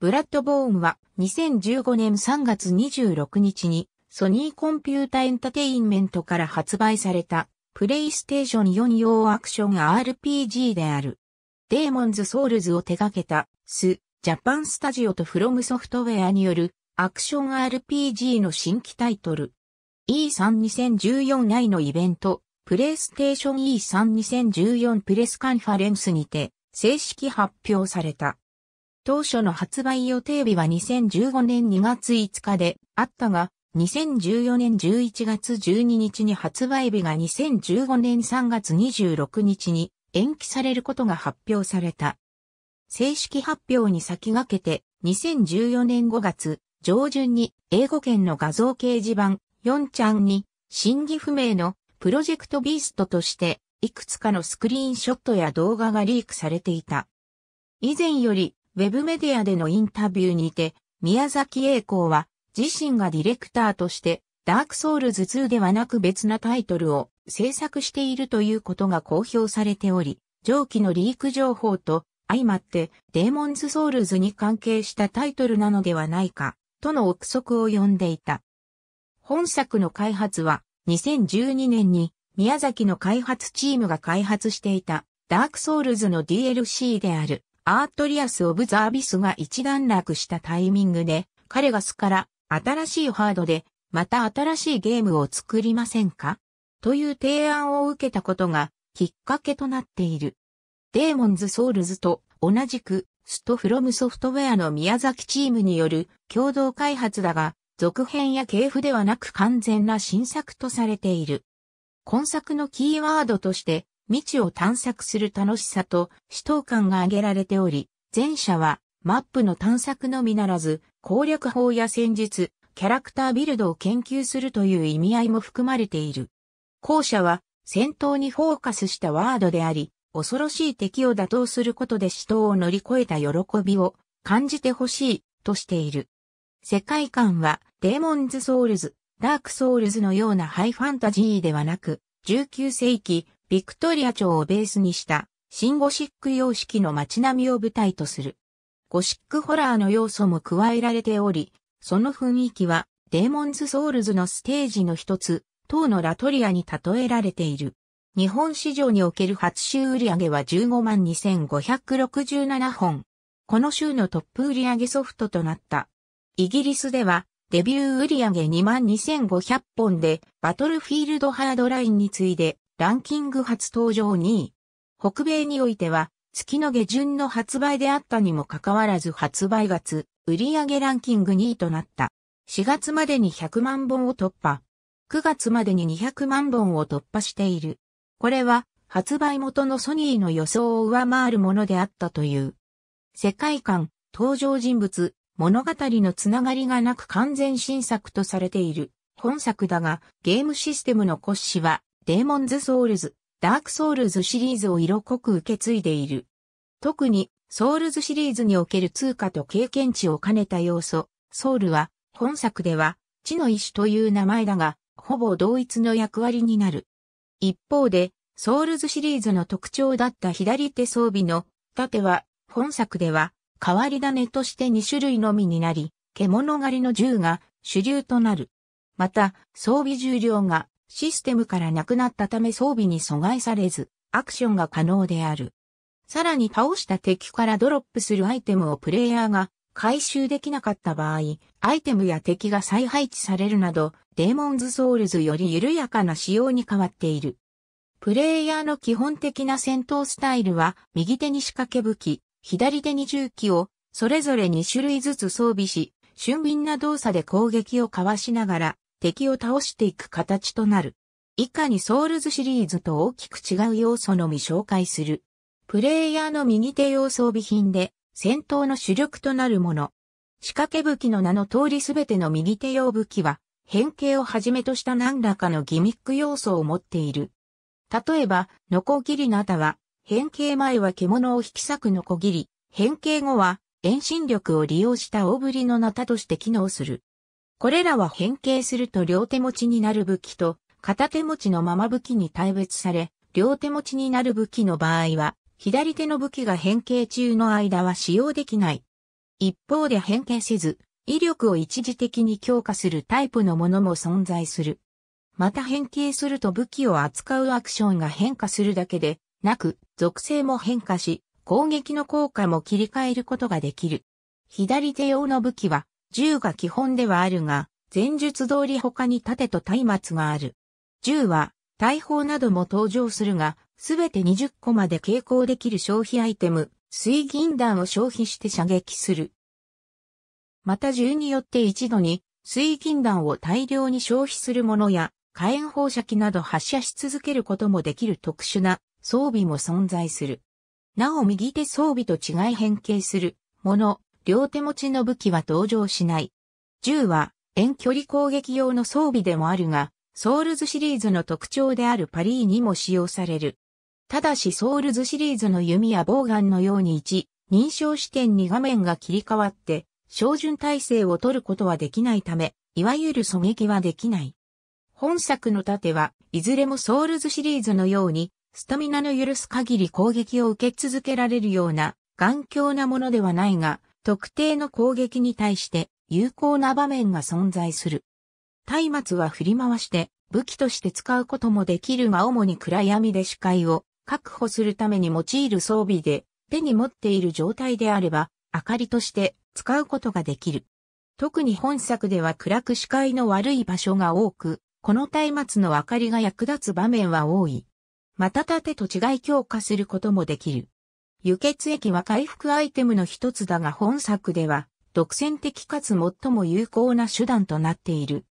ブラッドボーンは2015年3月26日にソニーコンピュータエンタテインメントから発売されたプレイステーション4用アクション RPG である。デーモンズソウルズを手掛けたス・ジャパンスタジオとフロムソフトウェアによるアクション RPG の新規タイトル。E3-2014 内のイベント、プレイステーション E3-2014 プレスカンファレンスにて正式発表された。当初の発売予定日は2015年2月5日であったが、2014年11月12日に発売日が2015年3月26日に延期されることが発表された。正式発表に先駆けて2014年5月上旬に英語圏の画像掲示板4ちゃんに真偽不明のプロジェクトビーストとしていくつかのスクリーンショットや動画がリークされていた。以前よりウェブメディアでのインタビューにて、宮崎英高は自身がディレクターとして Dark Souls 2ではなく別なタイトルを制作しているということが公表されており、上記のリーク情報と相まって Demon's Souls に関係したタイトルなのではないか、との憶測を呼んでいた。本作の開発は2012年に宮崎の開発チームが開発していた Dark Souls の DLC であるアートリアス・オブ・ザ・アビスが一段落したタイミングで、彼が SCEから新しいハードで、また新しいゲームを作りませんか？という提案を受けたことがきっかけとなっている。デーモンズ・ソウルと同じくストフロムソフトウェアの宮崎チームによる共同開発だが、続編や系譜ではなく完全な新作とされている。今作のキーワードとして未知を探索する楽しさと死闘感が挙げられており、前者はマップの探索のみならず、攻略法や戦術、キャラクタービルドを研究するという意味合いも含まれている。後者は戦闘にフォーカスしたワードであり、恐ろしい敵を打倒することで死闘を乗り越えた喜びを感じてほしいとしている。世界観はデーモンズソウルズ、ダークソウルズのようなハイファンタジーではなく、19世紀ビクトリア朝をベースにした新ゴシック様式の街並みを舞台とする。ゴシックホラーの要素も加えられており、その雰囲気はデーモンズソウルズのステージの一つ、当のラトリアに例えられている。日本市場における初週売上は15万2567本。この週のトップ売上ソフトとなった。イギリスではデビュー売上2万2500本でバトルフィールドハードラインに次いでランキング初登場2位。北米においては、月の下旬の発売であったにもかかわらず発売月、売上ランキング2位となった。4月までに100万本を突破。9月までに200万本を突破している。これは、発売元のソニーの予想を上回るものであったという。世界観、登場人物、物語のつながりがなく完全新作とされている。本作だが、ゲームシステムの骨子は、デーモンズソウルズ、ダークソウルズシリーズを色濃く受け継いでいる。特に、ソウルズシリーズにおける通貨と経験値を兼ねた要素、ソウルは、本作では、血の遺志という名前だが、ほぼ同一の役割になる。一方で、ソウルズシリーズの特徴だった左手装備の盾は、本作では、変わり種として2種類のみになり、獣狩りの銃が主流となる。また、装備重量がシステムからなくなったため装備に阻害されず、アクションが可能である。さらに倒した敵からドロップするアイテムをプレイヤーが回収できなかった場合、アイテムや敵が再配置されるなど、デーモンズソウルズより緩やかな仕様に変わっている。プレイヤーの基本的な戦闘スタイルは、右手に仕掛け武器、左手に銃器を、それぞれ2種類ずつ装備し、俊敏な動作で攻撃をかわしながら、敵を倒していく形となる。以下にソウルズシリーズと大きく違う要素のみ紹介する。プレイヤーの右手用装備品で戦闘の主力となるもの。仕掛け武器の名の通りすべての右手用武器は変形をはじめとした何らかのギミック要素を持っている。例えば、ノコギリナタは変形前は獣を引き裂くノコギリ、変形後は遠心力を利用した大振りのナタとして機能する。これらは変形すると両手持ちになる武器と片手持ちのまま武器に大別され、両手持ちになる武器の場合は、左手の武器が変形中の間は使用できない。一方で変形せず、威力を一時的に強化するタイプのものも存在する。また変形すると武器を扱うアクションが変化するだけでなく、属性も変化し、攻撃の効果も切り替えることができる。左手用の武器は、銃が基本ではあるが、前述通り他に盾と松明がある。銃は、大砲なども登場するが、すべて20個まで傾向できる消費アイテム、水銀弾を消費して射撃する。また銃によって一度に水銀弾を大量に消費するものや火炎放射器など発射し続けることもできる特殊な装備も存在する。なお右手装備と違い変形するもの、両手持ちの武器は登場しない。銃は遠距離攻撃用の装備でもあるが、ソウルズシリーズの特徴であるパリーにも使用される。ただしソウルズシリーズの弓やボウガンのように1、認証視点に画面が切り替わって照準体制を取ることはできないため、いわゆる狙撃はできない。本作の盾はいずれもソウルズシリーズのように、スタミナの許す限り攻撃を受け続けられるような、頑強なものではないが、特定の攻撃に対して有効な場面が存在する。松明は振り回して武器として使うこともできるが主に暗闇で視界を確保するために用いる装備で手に持っている状態であれば明かりとして使うことができる。特に本作では暗く視界の悪い場所が多く、この松明の明かりが役立つ場面は多い。また盾と違い強化することもできる。輸血液は回復アイテムの一つだが本作では、独占的かつ最も有効な手段となっている。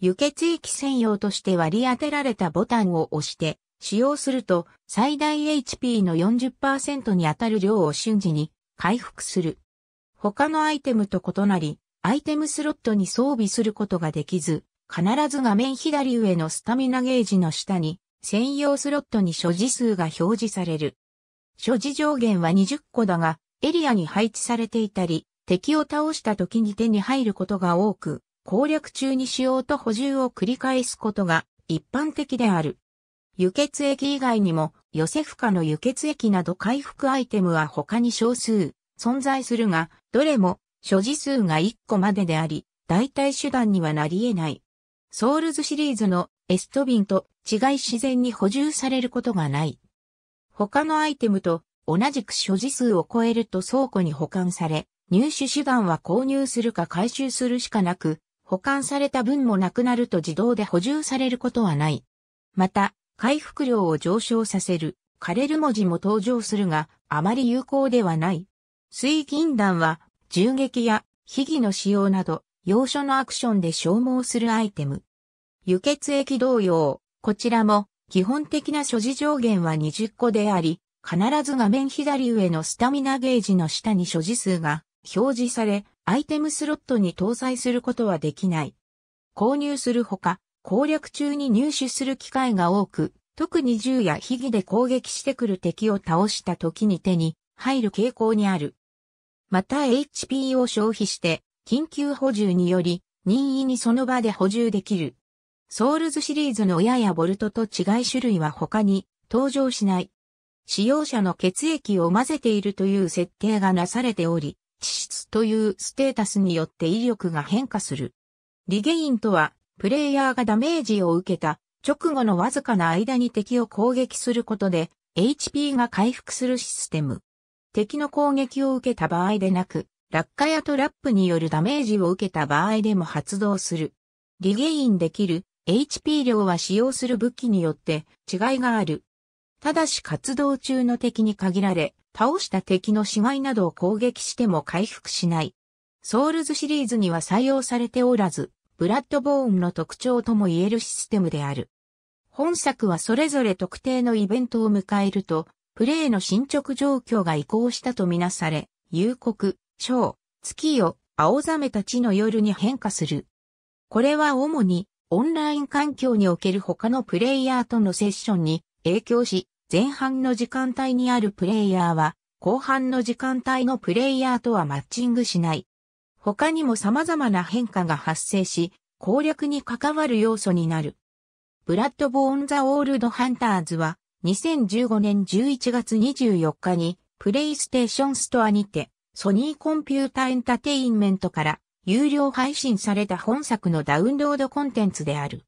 輸血液専用として割り当てられたボタンを押して使用すると最大 HP の40%に当たる量を瞬時に回復する。他のアイテムと異なり、アイテムスロットに装備することができず、必ず画面左上のスタミナゲージの下に、専用スロットに所持数が表示される。所持上限は20個だが、エリアに配置されていたり、敵を倒した時に手に入ることが多く、攻略中に使用と補充を繰り返すことが一般的である。輸血液以外にも、ヨセフカの輸血液など回復アイテムは他に少数存在するが、どれも所持数が1個までであり、代替手段にはなり得ない。ソウルズシリーズのエストビンと違い自然に補充されることがない。他のアイテムと同じく所持数を超えると倉庫に保管され、入手手段は購入するか回収するしかなく、保管された分もなくなると自動で補充されることはない。また、回復量を上昇させる、枯れる文字も登場するが、あまり有効ではない。水銀弾は、銃撃や、秘技の使用など、要所のアクションで消耗するアイテム。輸血液同様、こちらも、基本的な所持上限は20個であり、必ず画面左上のスタミナゲージの下に所持数が表示され、アイテムスロットに搭載することはできない。購入するほか、攻略中に入手する機会が多く、特に銃や秘技で攻撃してくる敵を倒した時に手に入る傾向にある。また HP を消費して、緊急補充により、任意にその場で補充できる。ソウルズシリーズの親やボルトと違い種類は他に登場しない。使用者の血液を混ぜているという設定がなされており、地質というステータスによって威力が変化する。リゲインとは、プレイヤーがダメージを受けた直後のわずかな間に敵を攻撃することで、HP が回復するシステム。敵の攻撃を受けた場合でなく、落下やトラップによるダメージを受けた場合でも発動する。リゲインできる HP 量は使用する武器によって違いがある。ただし活動中の敵に限られ、倒した敵の死骸などを攻撃しても回復しない。ソウルズシリーズには採用されておらず、ブラッドボーンの特徴とも言えるシステムである。本作はそれぞれ特定のイベントを迎えると、プレイの進捗状況が移行したとみなされ、夕刻、小、月夜、青ざめた地の夜に変化する。これは主にオンライン環境における他のプレイヤーとのセッションに影響し、前半の時間帯にあるプレイヤーは、後半の時間帯のプレイヤーとはマッチングしない。他にも様々な変化が発生し、攻略に関わる要素になる。ブラッドボーン・ザ・オールド・ハンターズは、2015年11月24日にプレイステーションストアにてソニーコンピュータエンタテインメントから有料配信された本作のダウンロードコンテンツである。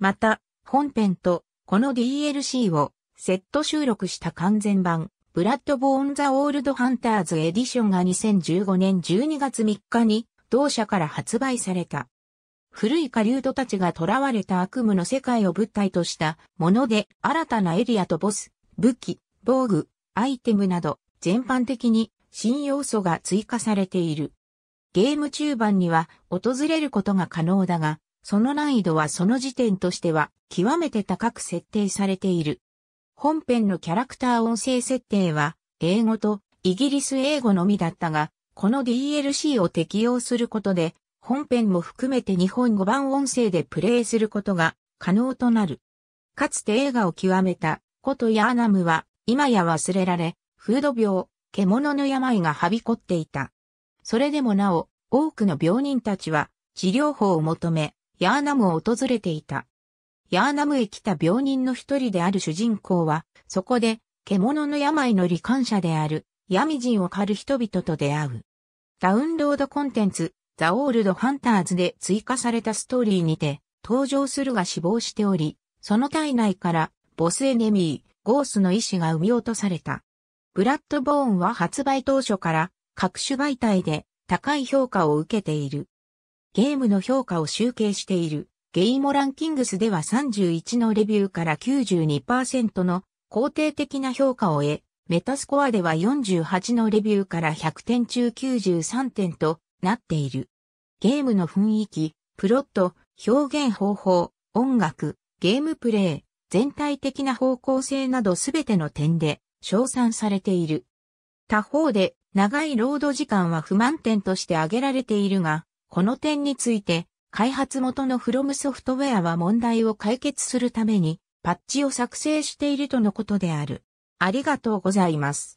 また、本編とこの DLC をセット収録した完全版、ブラッドボーン・ザ・オールド・ハンターズ・エディションが2015年12月3日に同社から発売された。古い狩人たちが囚われた悪夢の世界を舞台としたもので、新たなエリアとボス、武器、防具、アイテムなど、全般的に新要素が追加されている。ゲーム中盤には訪れることが可能だが、その難易度はその時点としては極めて高く設定されている。本編のキャラクター音声設定は英語とイギリス英語のみだったが、この DLC を適用することで本編も含めて日本語版音声でプレイすることが可能となる。かつて映画を極めたことヤーナムは今や忘れられ、フード病、獣の病がはびこっていた。それでもなお、多くの病人たちは治療法を求め、ヤーナムを訪れていた。ヤーナムへ来た病人の一人である主人公は、そこで、獣の病の罹患者である、闇人を狩る人々と出会う。ダウンロードコンテンツ、ザ・オールド・ハンターズで追加されたストーリーにて登場するが死亡しており、その体内からボスエネミー、ゴースの意志が生み落とされた。ブラッドボーンは発売当初から各種媒体で高い評価を受けている。ゲームの評価を集計しているゲイモランキングスでは31のレビューから92%の肯定的な評価を得、メタスコアでは48のレビューから100点中93点となっている。ゲームの雰囲気、プロット、表現方法、音楽、ゲームプレイ、全体的な方向性などすべての点で称賛されている。他方で、長い労働時間は不満点として挙げられているが、この点について、開発元のフロムソフトウェアは問題を解決するために、パッチを作成しているとのことである。ありがとうございます。